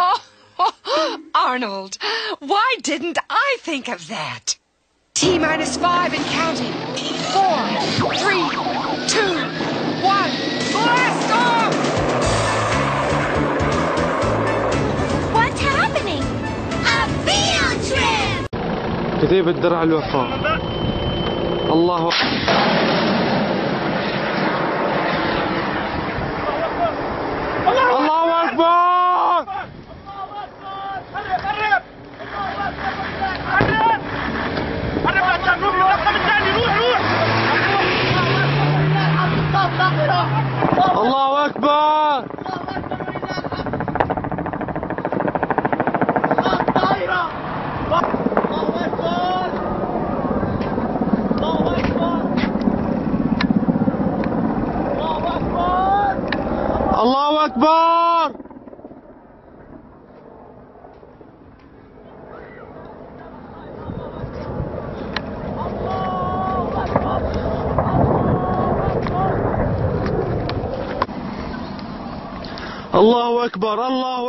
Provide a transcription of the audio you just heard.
Oh, Arnold, why didn't I think of that? T minus five and counting. Four, three, two, one. Blast off! What's happening? A field trip! كتيبة درع الوفاء الله الله أكبر. الله أكبر. الله أكبر الله